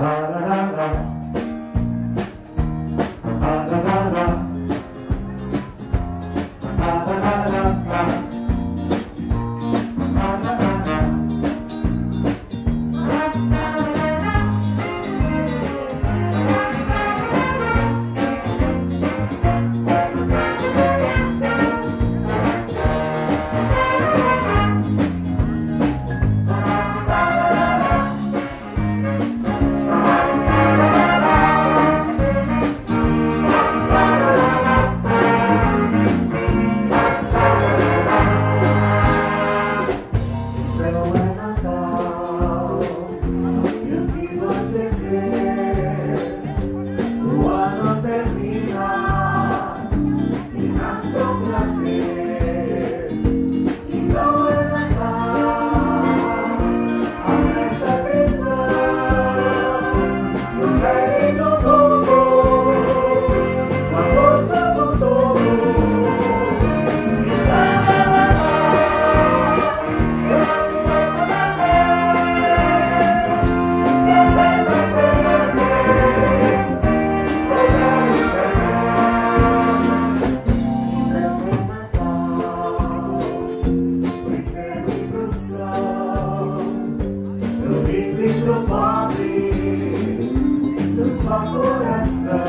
la la la pro pobre, do só coração.